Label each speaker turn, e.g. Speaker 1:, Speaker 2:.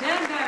Speaker 1: Then